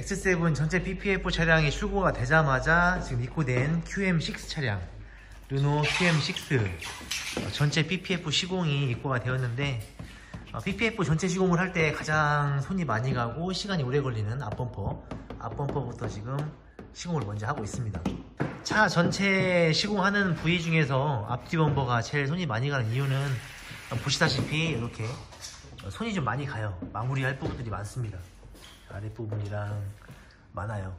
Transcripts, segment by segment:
X7 전체 PPF 차량이 출고가 되자마자 지금 입고된 QM6 차량 르노 QM6 어, 전체 PPF 시공이 입고가 되었는데 어, PPF 전체 시공을 할 때 가장 손이 많이 가고 시간이 오래 걸리는 앞범퍼 앞범퍼부터 지금 시공을 먼저 하고 있습니다. 차 전체 시공하는 부위 중에서 앞뒤 범퍼가 제일 손이 많이 가는 이유는 어, 보시다시피 이렇게 어, 손이 좀 많이 가요. 마무리할 부분들이 많습니다 아랫부분이랑 많아요.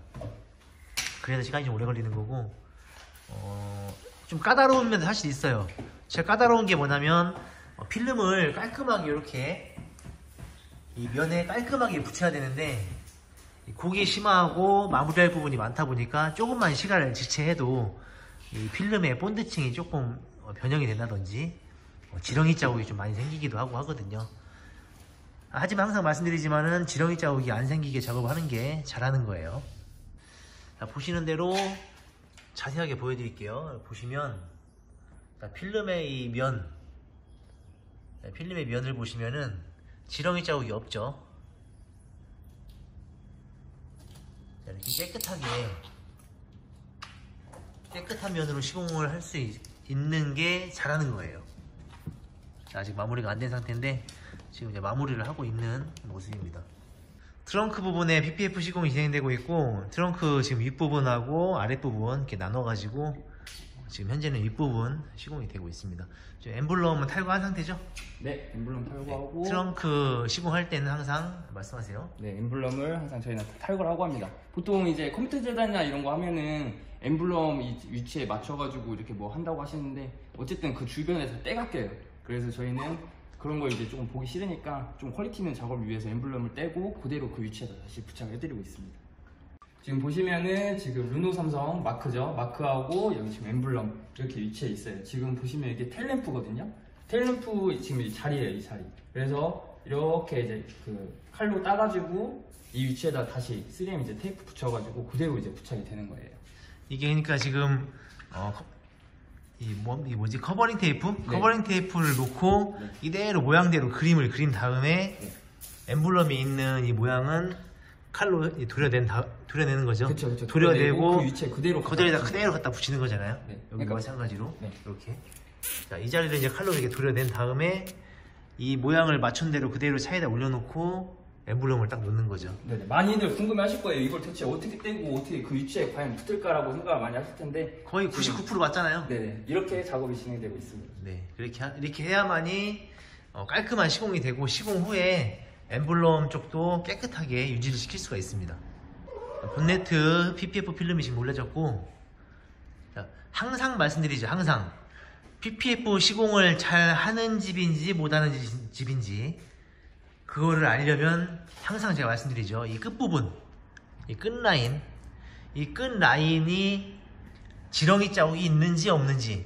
그래서 시간이 좀 오래 걸리는 거고 어, 좀 까다로운 면도 사실 있어요. 제가 까다로운 게 뭐냐면 어, 필름을 깔끔하게 이렇게 이 면에 깔끔하게 붙여야 되는데 이 곡이 심하고 마무리할 부분이 많다 보니까 조금만 시간을 지체해도 이 필름의 본드층이 조금 어, 변형이 된다든지 어, 지렁이 자국이 좀 많이 생기기도 하고 하거든요. 아, 하지만 항상 말씀드리지만은 지렁이 자국이 안 생기게 작업하는 게 잘하는 거예요 자, 보시는 대로 자세하게 보여드릴게요 보시면 자, 필름의 이 면, 네, 필름의 면을 보시면은 지렁이 자국이 없죠. 자, 이렇게 깨끗하게 깨끗한 면으로 시공을 할 수 있는 게 잘하는 거예요. 자, 아직 마무리가 안 된 상태인데 지금 이제 마무리를 하고 있는 모습입니다. 트렁크 부분에 PPF 시공이 진행되고 있고 트렁크 지금 윗부분하고 아랫부분 이렇게 나눠가지고 지금 현재는 윗부분 시공이 되고 있습니다. 지금 엠블럼은 탈거한 상태죠? 네, 엠블럼 탈거하고 트렁크 시공할 때는 항상 말씀하세요. 네, 엠블럼을 항상 저희는 탈거를 하고 합니다. 보통 이제 컴퓨터 재단이나 이런 거 하면은 엠블럼 이 위치에 맞춰가지고 이렇게 뭐 한다고 하시는데 어쨌든 그 주변에서 때가 껴요. 그래서 저희는 그런 걸 이제 조금 보기 싫으니까 좀 퀄리티 있는 작업을 위해서 엠블럼을 떼고 그대로 그 위치에다 다시 부착을 해드리고 있습니다. 지금 보시면은 지금 르노 삼성 마크죠. 마크하고 여기 지금 엠블럼 이렇게 위치해 있어요. 지금 보시면 이게 테일램프거든요. 테일램프 지금 이 자리예요, 이 자리. 그래서 이렇게 이제 그 칼로 따가지고 이 위치에다 다시 3M 이제 테이프 붙여가지고 그대로 이제 부착이 되는 거예요. 이게 그러니까 지금 어, 커- 이, 뭐, 이 뭐지 covering 테이프? 네. covering 테이프를 놓고 네. 이대로 모양대로 그림을 그린 다음에 네. 엠블럼이 있는 이 모양은 칼로 이 도려낸 다, 도려내는 거죠. 그쵸, 그쵸. 도려내고 그 위치에 그대로 거기에다 갖다 그대로 갖다 붙이는 거잖아요. 네. 여기 그러니까- 마찬가지로 네. 이렇게 자, 이 자리를 이제 칼로 이렇게 도려낸 다음에 이 모양을 맞춘 대로 그대로 차에다 올려놓고 엠블럼을 딱 놓는 거죠. 네네. 많이들 궁금해하실 거예요. 이걸 대체 어떻게 떼고 어떻게 그 위치에 과연 붙을까라고 생각을 많이 하실 텐데 거의 99% 맞잖아요. 네네. 이렇게 작업이 진행되고 있습니다. 네, 그렇게 하- 이렇게 해야만이 어, 깔끔한 시공이 되고 시공 후에 엠블럼 쪽도 깨끗하게 유지를 시킬 수가 있습니다. 본네트 PPF 필름이 지금 올려졌고 자, 항상 말씀드리죠, 항상 PPF 시공을 잘 하는 집인지 못하는 집- 집인지 그거를 알려면 항상 제가 말씀드리죠, 이 끝부분, 이 끝라인, 이 끝라인이 지렁이 자국이 있는지 없는지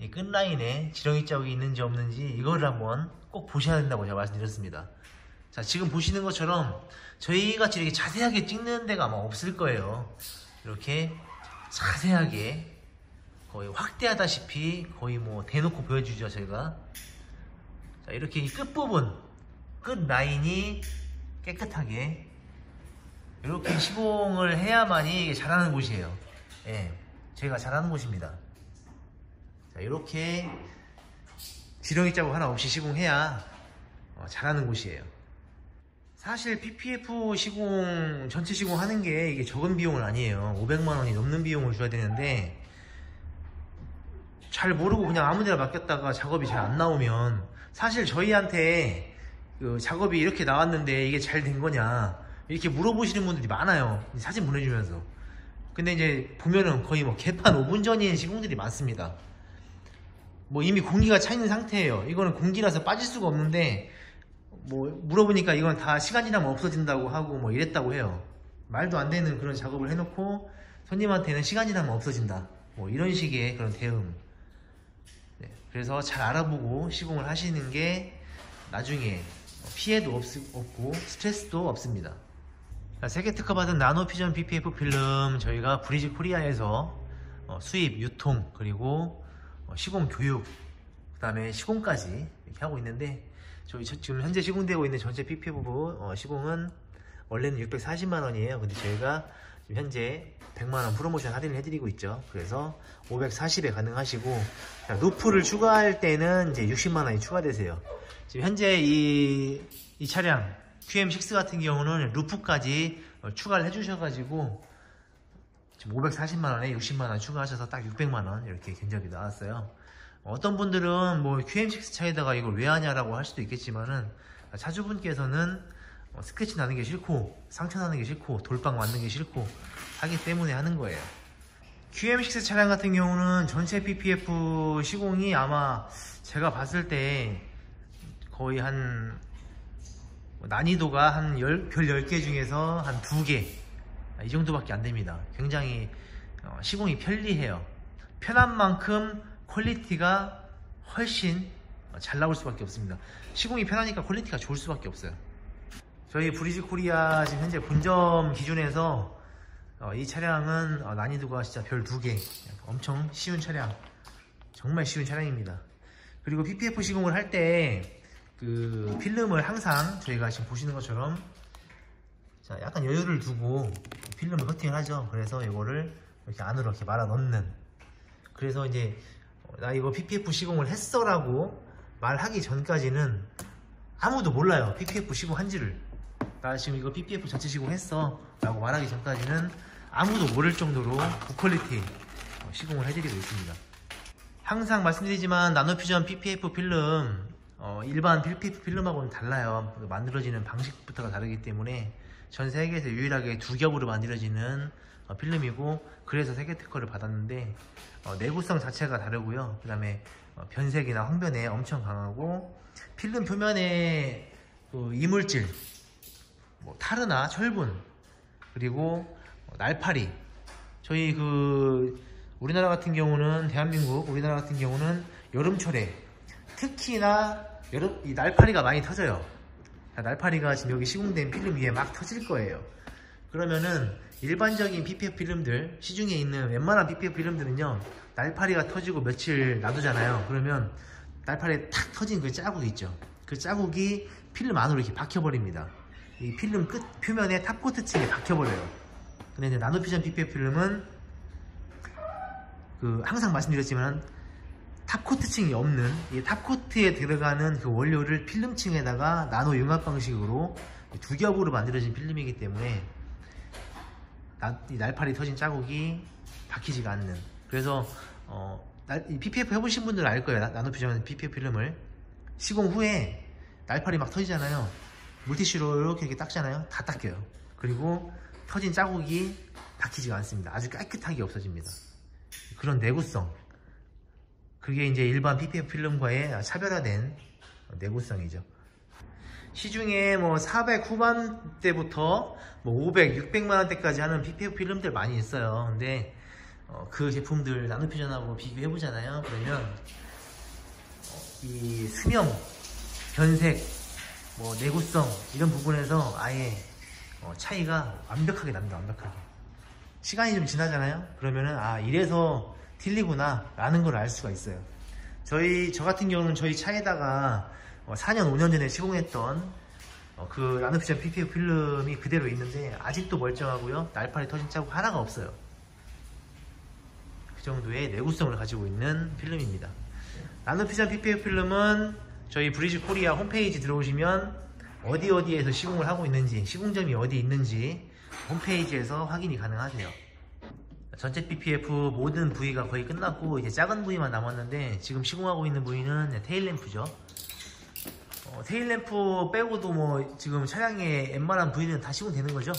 이 끝라인에 지렁이 자국이 있는지 없는지 이거를 한번 꼭 보셔야 된다고 제가 말씀드렸습니다. 자, 지금 보시는 것처럼 저희 같이 이렇게 자세하게 찍는 데가 아마 없을 거예요. 이렇게 자세하게 거의 확대하다시피 거의 뭐 대놓고 보여주죠, 저희가. 자, 이렇게 이 끝부분, 끝 라인이 깨끗하게 이렇게 시공을 해야만이 잘하는 곳이에요. 예, 제가 잘하는 곳입니다. 자, 이렇게 지렁이 자국 하나 없이 시공해야 어, 잘하는 곳이에요. 사실 PPF 시공 전체 시공하는 게 이게 적은 비용은 아니에요. 500만 원이 넘는 비용을 줘야 되는데 잘 모르고 그냥 아무데나 맡겼다가 작업이 잘 안 나오면 사실 저희한테 그 작업이 이렇게 나왔는데 이게 잘 된 거냐 이렇게 물어보시는 분들이 많아요. 사진 보내주면서. 근데 이제 보면은 거의 뭐 개판 5분 전인 시공들이 많습니다. 뭐 이미 공기가 차 있는 상태예요. 이거는 공기라서 빠질 수가 없는데 뭐 물어보니까 이건 다 시간 지나면 없어진다고 하고 뭐 이랬다고 해요. 말도 안 되는 그런 작업을 해놓고 손님한테는 시간 지나면 없어진다. 뭐 이런 식의 그런 대응. 네, 그래서 잘 알아보고 시공을 하시는 게 나중에 피해도 없, 없고 스트레스도 없습니다. 자, 세계 특허받은 나노피전 BPF 필름 저희가 브리지 코리아에서 어, 수입, 유통 그리고 어, 시공 교육 그 다음에 시공까지 이렇게 하고 있는데 저희 저- 지금 현재 시공되고 있는 전체 PPF 어, 시공은 원래는 640만 원이에요. 근데 저희가 현재 100만 원 프로모션 할인을 해드리고 있죠. 그래서 540에 가능하시고 자, 루프를 추가할 때는 이제 60만 원이 추가되세요. 지금 현재 이, 이 차량 QM6 같은 경우는 루프까지 어, 추가를 해주셔가지고 지금 540만 원에 60만 원 추가하셔서 딱 600만 원 이렇게 견적이 나왔어요. 어떤 분들은 뭐 QM6 차에다가 이걸 왜 하냐라고 할 수도 있겠지만은 차주분께서는 어, 스크래치 나는 게 싫고 상처 나는 게 싫고 돌빵 맞는 게 싫고 하기 때문에 하는 거예요. QM6 차량 같은 경우는 전체 PPF 시공이 아마 제가 봤을 때 거의 한 난이도가 한 열, 별 10개 중에서 한 2개 이 정도밖에 안 됩니다. 굉장히 어, 시공이 편리해요. 편한 만큼 퀄리티가 훨씬 어, 잘 나올 수밖에 없습니다. 시공이 편하니까 퀄리티가 좋을 수밖에 없어요. 저희 브리지 코리아 지금 현재 본점 기준에서 어, 이 차량은 어, 난이도가 진짜 별두 개. 엄청 쉬운 차량. 정말 쉬운 차량입니다. 그리고 PPF 시공을 할때 그 필름을 항상 저희가 지금 보시는 것처럼 자 약간 여유를 두고 필름을 커팅을 하죠. 그래서 이거를 이렇게 안으로 이렇게 말아 넣는. 그래서 이제 어, 나 이거 PPF 시공을 했어 라고 말하기 전까지는 아무도 몰라요. PPF 시공 한지를. 나 지금 이거 PPF 전체 시공했어 라고 말하기 전까지는 아무도 모를 정도로 고퀄리티 어, 시공을 해드리고 있습니다 항상 말씀드리지만 나노퓨전 PPF 필름 어, 일반 PPF 필름하고는 달라요. 그 만들어지는 방식부터가 다르기 때문에 전 세계에서 유일하게 두 겹으로 만들어지는 어, 필름이고 그래서 세계 특허를 받았는데 어, 내구성 자체가 다르고요. 그 다음에 어, 변색이나 황변에 엄청 강하고 필름 표면에 그 이물질 뭐 타르나 철분 그리고 날파리. 저희 그 우리나라 같은 경우는 대한민국 우리나라 같은 경우는 여름철에 특히나 여름 이 날파리가 많이 터져요. 자, 날파리가 지금 여기 시공된 필름 위에 막 터질 거예요. 그러면은 일반적인 PPF 필름들 시중에 있는 웬만한 PPF 필름들은요 날파리가 터지고 며칠 놔두잖아요. 그러면 날파리 탁 터진 그 자국 있죠. 그 자국이 필름 안으로 이렇게 박혀버립니다. 이 필름 끝 표면에 탑코트 층에 박혀버려요. 근데 이제 나노피전 PPF 필름은 그 항상 말씀드렸지만 탑코트층이 없는 이 탑코트에 들어가는 그 원료를 필름층에다가 나노 융합 방식으로 두 겹으로 만들어진 필름이기 때문에 나- 이 날파리 터진 자국이 박히지가 않는. 그래서 어, 날- 이 PPF 해보신 분들은 알 거예요. 나- 나노피전 PPF 필름을 시공 후에 날파리 막 터지잖아요. 물티슈로 이렇게 이렇게 닦잖아요. 다 닦여요. 그리고 터진 자국이 박히지가 않습니다. 아주 깨끗하게 없어집니다. 그런 내구성. 그게 이제 일반 PPF 필름과의 차별화된 내구성이죠. 시중에 뭐 400 후반대부터 뭐 500, 600만 원대까지 하는 PPF 필름들 많이 있어요. 근데 어, 그 제품들 나노퓨전하고 비교해 보잖아요. 그러면 어, 이 수명, 변색, 뭐 내구성 이런 부분에서 아예 어, 차이가 완벽하게 납니다. 완벽하게. 시간이 좀 지나잖아요. 그러면은 아 이래서 틀리구나 라는 걸 알 수가 있어요. 저희 저 같은 경우는 저희 차에다가 어, 4년 5년 전에 시공했던 어, 그 라노피전 PPF 필름이 그대로 있는데 아직도 멀쩡하고요. 날파리 터진 자국 하나가 없어요. 그 정도의 내구성을 가지고 있는 필름입니다. 나노퓨전 PPF 필름은 저희 브리지 코리아 홈페이지 들어오시면 어디 어디에서 시공을 하고 있는지 시공점이 어디 있는지 홈페이지에서 확인이 가능하세요 전체 PPF 모든 부위가 거의 끝났고 이제 작은 부위만 남았는데 지금 시공하고 있는 부위는 테일램프죠 어, 테일램프 빼고도 뭐 지금 차량의 웬만한 부위는 다 시공되는 거죠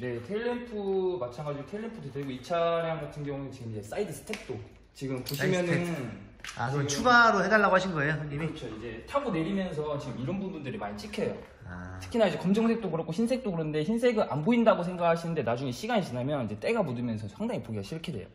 네, 테일램프 마찬가지로 테일램프도 되고 이 차량 같은 경우는 지금 이제 사이드 스텝도 지금 보시면은 아 그럼 추가로 해달라고 하신 거예요 손님이? 그렇죠. 이제 타고 내리면서 지금 이런 부분들이 많이 찍혀요. 아, 특히나 이제 검정색도 그렇고 흰색도 그런데 흰색은 안 보인다고 생각하시는데 나중에 시간이 지나면 이제 때가 묻으면서 상당히 보기가 싫게 돼요.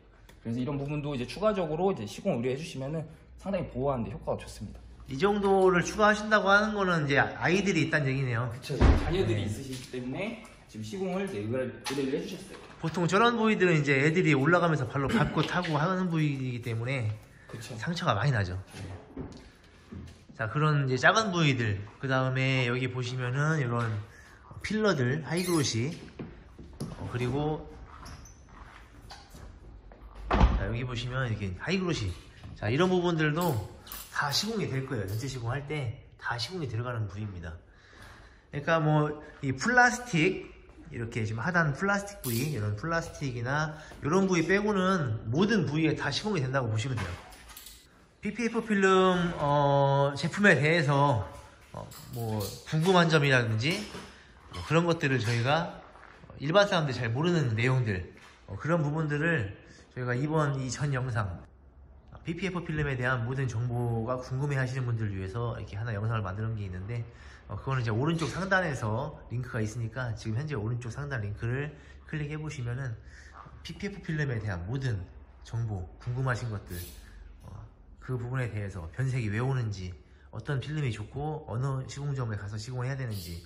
그래서 이런 부분도 이제 추가적으로 이제 시공 의뢰해 주시면은 상당히 보호하는데 효과가 좋습니다. 이 정도를 추가하신다고 하는 거는 이제 아이들이 있다는 얘기네요 그렇죠. 자녀들이 있으시기 때문에 지금 시공을 이제 의뢰를, 의뢰를 해주셨어요. 보통 저런 부위들은 이제 애들이 올라가면서 발로 밟고 타고 하는 부위이기 때문에 그렇죠. 상처가 많이 나죠. 자, 그런 이제 작은 부위들, 그 다음에 여기 보시면은 이런 필러들 하이그로시. 어, 그리고 자, 여기 보시면 이렇게 하이그로시. 자 이런 부분들도 다 시공이 될 거예요. 전체 시공할 때 다 시공이 들어가는 부위입니다. 그러니까 뭐 이 플라스틱 이렇게 지금 하단 플라스틱 부위 이런 플라스틱이나 이런 부위 빼고는 모든 부위에 다 시공이 된다고 보시면 돼요 PPF 필름 어, 제품에 대해서 어, 뭐 궁금한 점이라든지 뭐 그런 것들을 저희가 일반 사람들이 잘 모르는 내용들 어, 그런 부분들을 저희가 이번 이 전 영상 PPF 필름에 대한 모든 정보가 궁금해 하시는 분들을 위해서 이렇게 하나 영상을 만드는 게 있는데 어, 그거는 이제 오른쪽 상단에서 링크가 있으니까 지금 현재 오른쪽 상단 링크를 클릭해 보시면은 PPF 필름에 대한 모든 정보 궁금하신 것들 어, 그 부분에 대해서 변색이 왜 오는지 어떤 필름이 좋고 어느 시공점에 가서 시공해야 되는지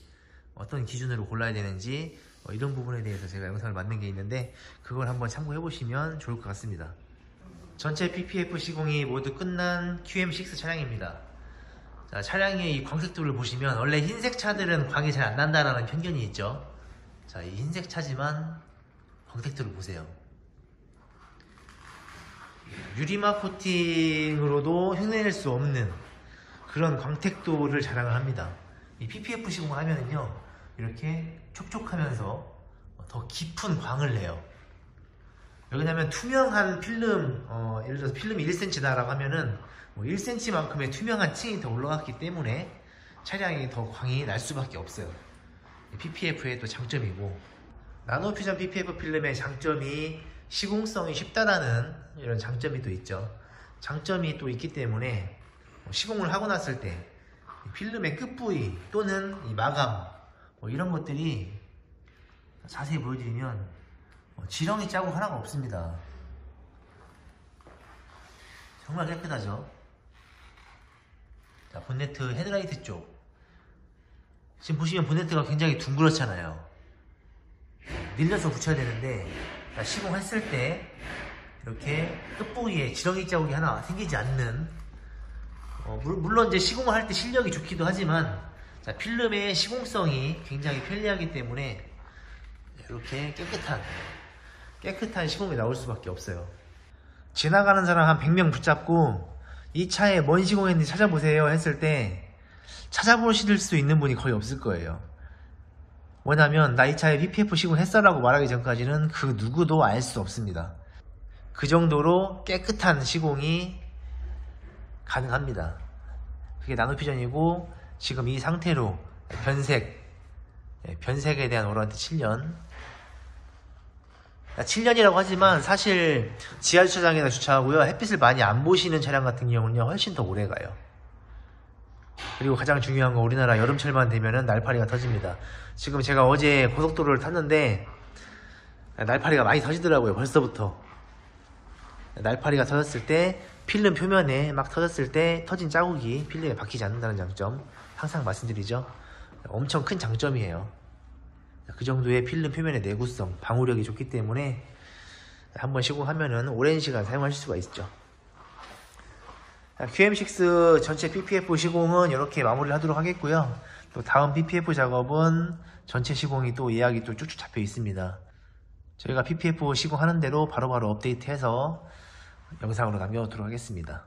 어떤 기준으로 골라야 되는지 어, 이런 부분에 대해서 제가 영상을 만든 게 있는데 그걸 한번 참고해 보시면 좋을 것 같습니다. 전체 PPF 시공이 모두 끝난 QM6 차량입니다. 자, 차량의 이 광색도를 보시면 원래 흰색 차들은 광이 잘 안 난다라는 편견이 있죠. 자, 이 흰색 차지만 광색도를 보세요 유리막 코팅으로도 흉내낼 수 없는 그런 광택도를 자랑을 합니다. 이 PPF 시공을 하면은요, 이렇게 촉촉하면서 더 깊은 광을 내요. 왜냐면 투명한 필름, 어, 예를 들어서 필름이 1cm다라고 하면은 뭐 1cm만큼의 투명한 층이 더 올라갔기 때문에 차량이 더 광이 날 수밖에 없어요. PPF의 또 장점이고 나노퓨전 PPF 필름의 장점이 시공성이 쉽다라는 이런 장점이 또 있죠. 장점이 또 있기 때문에 시공을 하고 났을 때이 필름의 끝부위 또는 이 마감 뭐 이런 것들이 자세히 보여드리면 어, 지렁이 자국 하나가 없습니다. 정말 깨끗하죠. 자, 본네트 헤드라이트 쪽. 지금 보시면 본네트가 굉장히 둥그렇잖아요. 밀려서 붙여야 되는데 자, 시공했을 때 이렇게 끝부위에 지렁이 자국이 하나 생기지 않는 어, 물- 물론 이제 시공을 할 때 실력이 좋기도 하지만 자, 필름의 시공성이 굉장히 편리하기 때문에 이렇게 깨끗한 깨끗한 시공이 나올 수밖에 없어요. 지나가는 사람 한 100명 붙잡고 이 차에 뭔 시공했는지 찾아보세요 했을 때 찾아보실 수 있는 분이 거의 없을 거예요. 뭐냐면 나 이 차에 PPF 시공했어 라고 말하기 전까지는 그 누구도 알 수 없습니다. 그 정도로 깨끗한 시공이 가능합니다. 그게 나노퓨전이고 지금 이 상태로 변색 예, 변색에 대한 오런트 7년 7년이라고 하지만 사실 지하 주차장에다 주차하고요 햇빛을 많이 안 보시는 차량 같은 경우는요 훨씬 더 오래 가요 그리고 가장 중요한 건 우리나라 여름철만 되면은 날파리가 터집니다. 지금 제가 어제 고속도로를 탔는데 날파리가 많이 터지더라고요 벌써부터. 날파리가 터졌을 때 필름 표면에 막 터졌을 때 터진 자국이 필름에 박히지 않는다는 장점 항상 말씀드리죠. 엄청 큰 장점이에요. 그 정도의 필름 표면의 내구성 방호력이 좋기 때문에 한번 시공하면은 오랜 시간 사용하실 수가 있죠. 자, QM6 전체 PPF 시공은 이렇게 마무리를 하도록 하겠고요 또 다음 PPF 작업은 전체 시공이 또 예약이 또 쭉쭉 잡혀 있습니다 저희가 PPF 시공하는 대로 바로바로 업데이트해서 영상으로 남겨놓도록 하겠습니다.